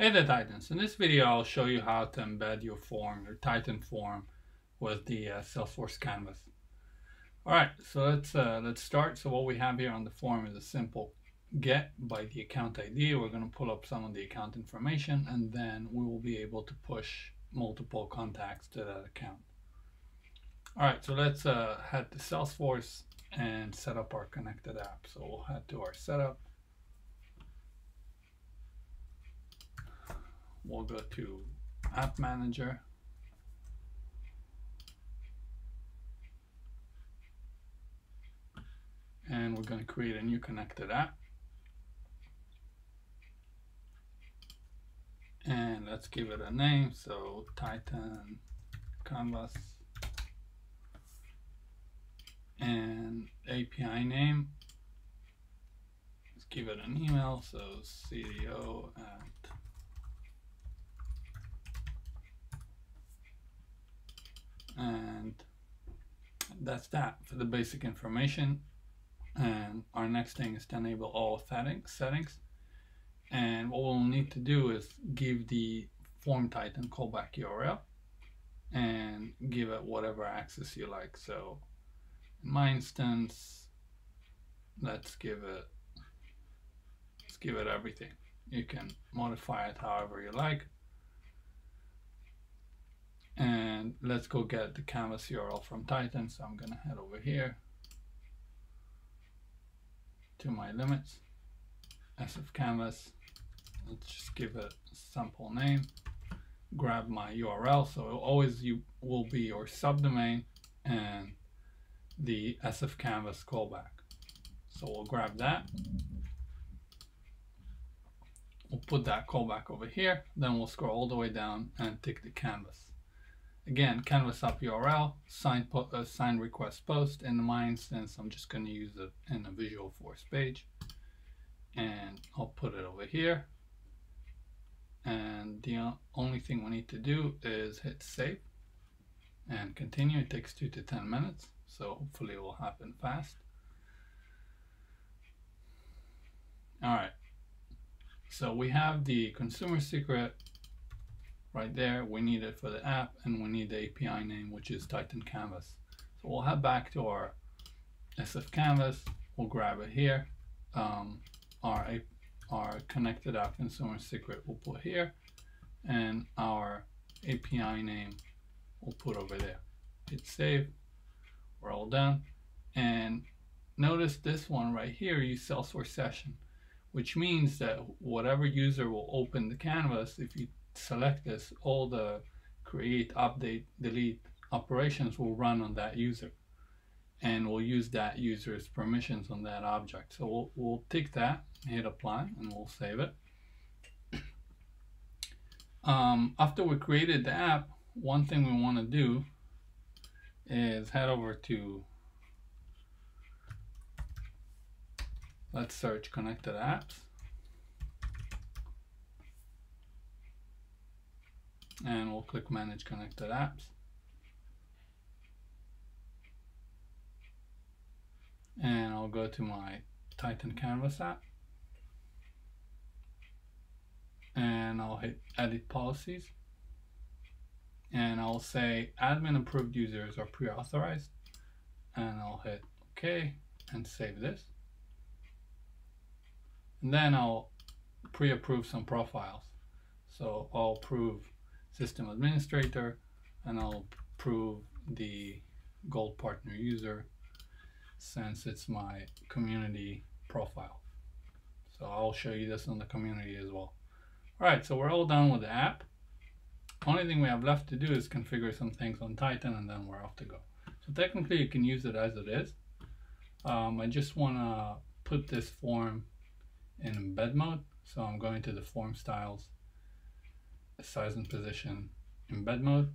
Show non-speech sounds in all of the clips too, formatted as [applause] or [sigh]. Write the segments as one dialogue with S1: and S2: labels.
S1: Hey there Titans, in this video I'll show you how to embed your form, your Titan form with the uh, Salesforce Canvas. Alright, so let's uh, let's start. So what we have here on the form is a simple get by the account ID. We're going to pull up some of the account information and then we will be able to push multiple contacts to that account. Alright, so let's uh, head to Salesforce and set up our connected app. So we'll head to our setup we'll go to App Manager. And we're going to create a new connected app. And let's give it a name. So Titan Canvas and API name. Let's give it an email. So CDO at and that's that for the basic information. And our next thing is to enable all settings settings. And what we'll need to do is give the form titan callback URL and give it whatever access you like. So in my instance let's give it let's give it everything. You can modify it however you like and let's go get the canvas URL from Titan. So I'm to head over here to my limits, SF canvas. Let's just give it a simple name. Grab my URL. So always you will be your subdomain and the SF canvas callback. So we'll grab that. We'll put that callback over here. Then we'll scroll all the way down and tick the canvas. Again, canvas app URL, sign, uh, sign request post. In my instance, I'm just going to use it in a Visual Force page. And I'll put it over here. And the only thing we need to do is hit save and continue. It takes two to 10 minutes. So hopefully it will happen fast. All right. So we have the consumer secret right there. We need it for the app and we need the API name, which is Titan Canvas. So we'll head back to our SF Canvas. We'll grab it here. Um, our, our connected app consumer secret we'll put here and our API name we'll put over there. Hit save. We're all done. And notice this one right here, use Salesforce session, which means that whatever user will open the canvas, if you select this, all the create, update, delete operations will run on that user. And we'll use that user's permissions on that object. So we'll, we'll tick that, hit apply, and we'll save it. Um, after we created the app, one thing we want to do is head over to, let's search connected apps. And we'll click manage connected apps. And I'll go to my Titan Canvas app. And I'll hit edit policies. And I'll say admin approved users are pre-authorized. And I'll hit OK and save this. And then I'll pre-approve some profiles. So I'll approve system administrator and I'll prove the gold partner user since it's my community profile. So I'll show you this on the community as well. All right, so we're all done with the app. Only thing we have left to do is configure some things on Titan and then we're off to go. So technically you can use it as it is. Um, I just want to put this form in embed mode. So I'm going to the form styles size and position embed mode.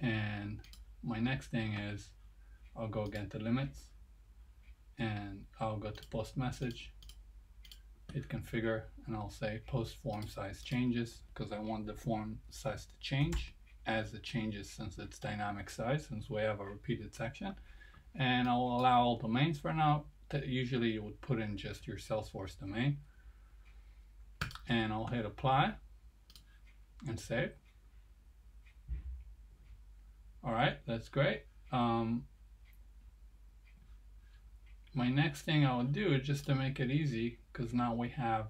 S1: And my next thing is I'll go again to limits and I'll go to post message, hit configure, and I'll say post form size changes because I want the form size to change as it changes since it's dynamic size, since we have a repeated section. And I'll allow all domains for now. Usually you would put in just your Salesforce domain and I'll hit apply and save. All right, that's great. Um, my next thing I will do is just to make it easy, because now we have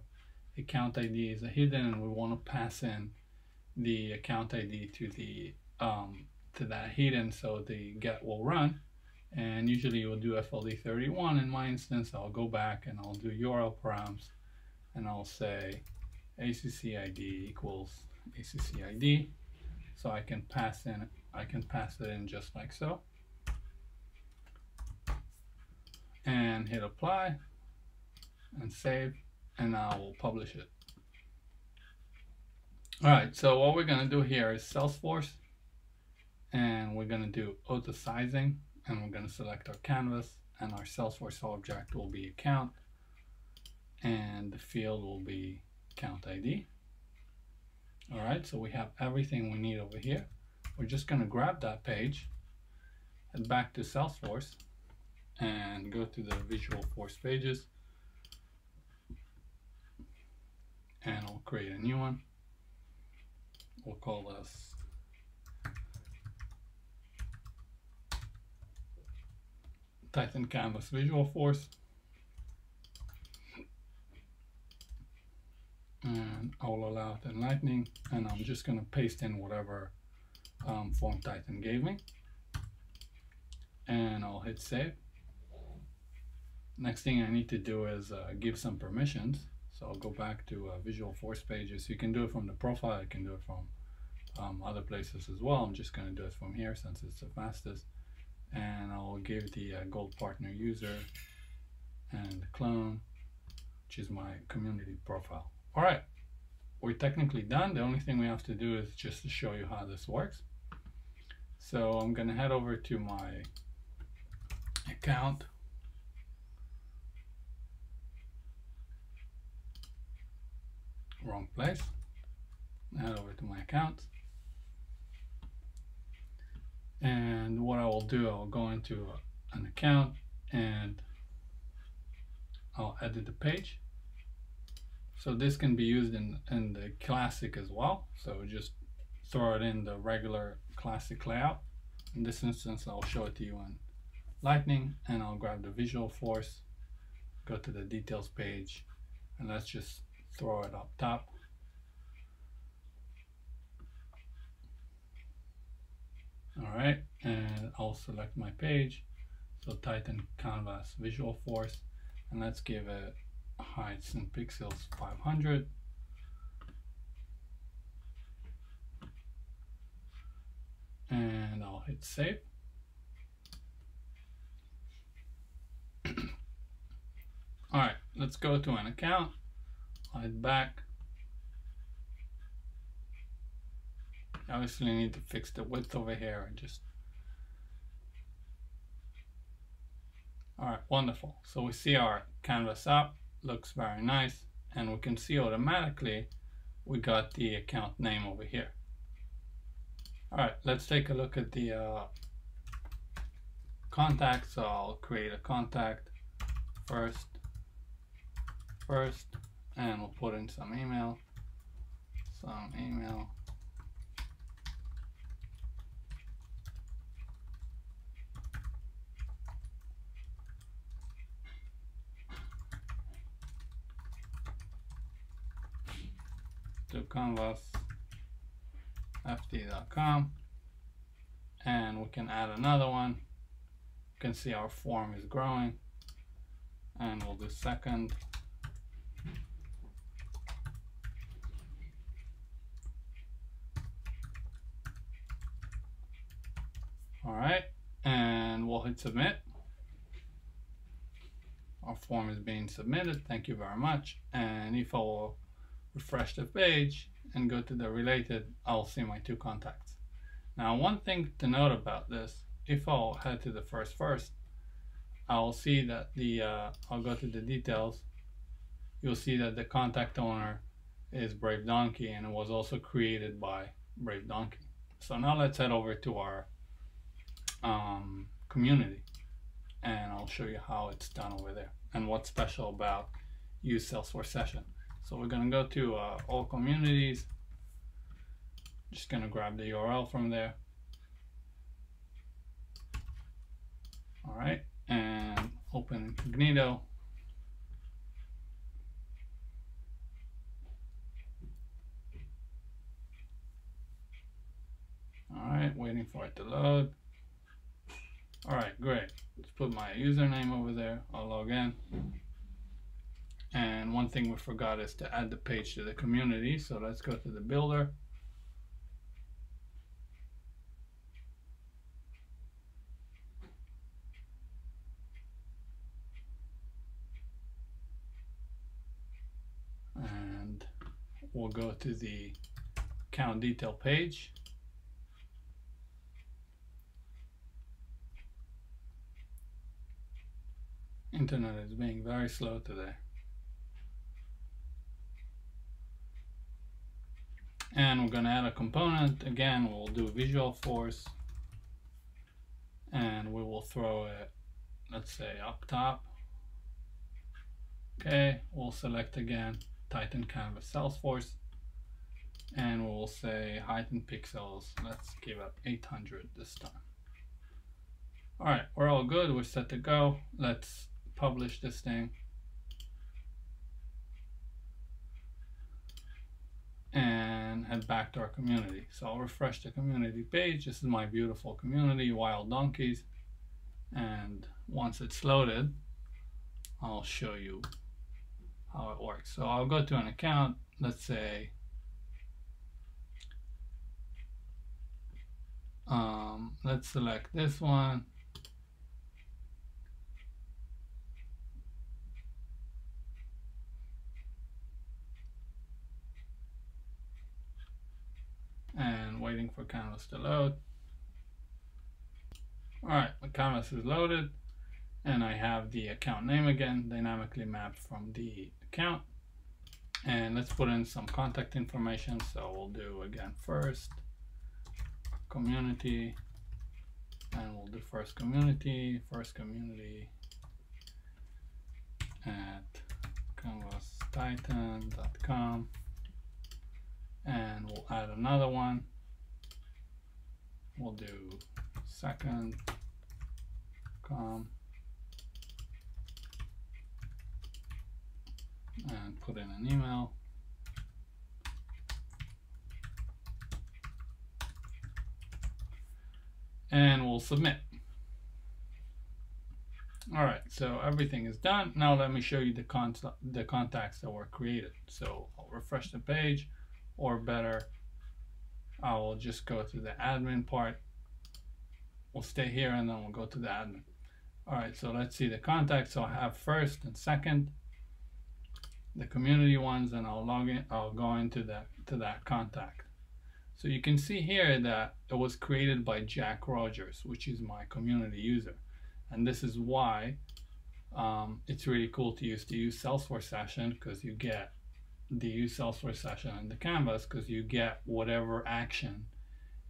S1: account ID is a hidden and we want to pass in the account ID to the um, to that hidden so the get will run and usually you'll do FLD31 in my instance I'll go back and I'll do URL params and I'll say ACCID equals ACCID so I can pass in I can pass it in just like so. And hit apply and save and I will publish it. Alright so what we're gonna do here is Salesforce and we're gonna do auto sizing and we're gonna select our canvas and our Salesforce object will be account and the field will be account ID all right so we have everything we need over here. We're just to grab that page head back to Salesforce and go to the Visual Force pages. And we'll create a new one. We'll call this Titan Canvas Visual Force and I will allow it in Lightning and I'm just going to paste in whatever um, form Titan gave me. And I'll hit save. Next thing I need to do is uh, give some permissions. So I'll go back to uh, Visual Force pages. You can do it from the profile you can do it from um, other places as well. I'm just going to do it from here since it's the fastest. And I'll give the uh, gold partner user and clone which is my community profile all right, we're technically done. The only thing we have to do is just to show you how this works. So I'm gonna head over to my account. Wrong place. Head over to my account. And what I will do, I'll go into an account and I'll edit the page. So this can be used in, in the classic as well. So just throw it in the regular classic layout. In this instance, I'll show it to you in Lightning and I'll grab the visual force, go to the details page, and let's just throw it up top. All right, and I'll select my page. So Titan Canvas Visual Force, and let's give it heights and pixels 500 and I'll hit save. [coughs] All right let's go to an account I'll head back obviously need to fix the width over here and just. All right wonderful. So we see our canvas up looks very nice and we can see automatically we got the account name over here. All right let's take a look at the uh, contact so I'll create a contact first first and we'll put in some email some email to canvasfd.com and we can add another one. You can see our form is growing and we'll do second. All right and we'll hit submit. Our form is being submitted thank you very much. And if I will refresh the page and go to the related, I'll see my two contacts. Now one thing to note about this, if I'll head to the first first, I'll see that the, uh, I'll go to the details, you'll see that the contact owner is Brave Donkey and it was also created by Brave Donkey. So now let's head over to our um, community and I'll show you how it's done over there and what's special about use Salesforce session. So we're gonna go to uh, all communities. Just gonna grab the URL from there. All right, and open incognito. All right, waiting for it to load. All right, great. Let's put my username over there. I'll log in. And one thing we forgot is to add the page to the community. So let's go to the builder. And we'll go to the account detail page. Internet is being very slow today. And we're going to add a component. Again, we'll do visual force And we will throw it, let's say, up top. Okay, we'll select again Titan Canvas Salesforce. And we'll say height in pixels. Let's give it 800 this time. All right, we're all good. We're set to go. Let's publish this thing. And head back to our community. So I'll refresh the community page. This is my beautiful community, Wild Donkeys. And once it's loaded, I'll show you how it works. So I'll go to an account, let's say, um, let's select this one and waiting for canvas to load. Alright, the canvas is loaded and I have the account name again dynamically mapped from the account. And let's put in some contact information so we'll do again first community and we'll do first community first community at canvastitan.com and we'll add another one we'll do second com and put in an email. And we'll submit. All right so everything is done. Now let me show you the, con the contacts that were created. So I'll refresh the page or better I will just go to the admin part. We'll stay here and then we'll go to the admin. All right so let's see the contacts so I have first and second. The community ones and I'll log in I'll go into that to that contact. So you can see here that it was created by Jack Rogers which is my community user. And this is why um, it's really cool to use to use Salesforce session because you get the Salesforce session in the canvas because you get whatever action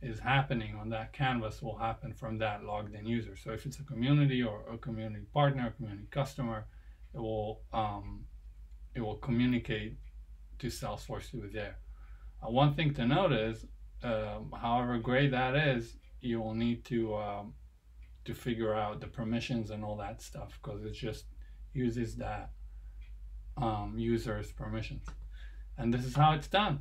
S1: is happening on that canvas will happen from that logged in user. So if it's a community or a community partner, a community customer, it will um, it will communicate to Salesforce through there. Uh, one thing to note is, um, however great that is, you will need to um, to figure out the permissions and all that stuff because it just uses that um, user's permissions. And this is how it's done.